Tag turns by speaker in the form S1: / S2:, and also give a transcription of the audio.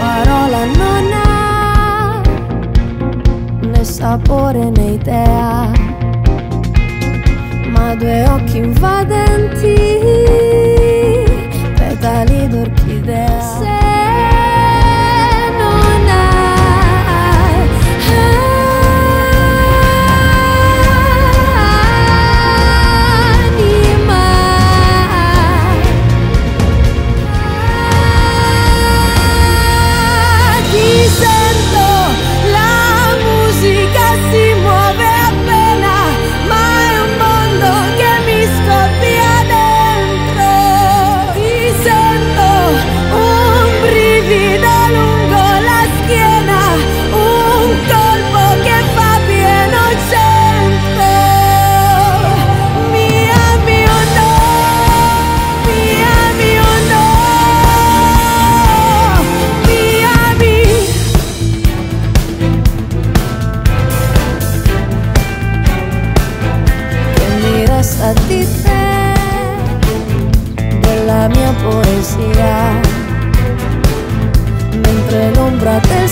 S1: parola non ha né sapore né idea, ma due occhi invadenti satite de la mia poesia mentre l'ombra te